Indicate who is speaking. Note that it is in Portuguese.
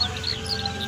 Speaker 1: Olha Thank you.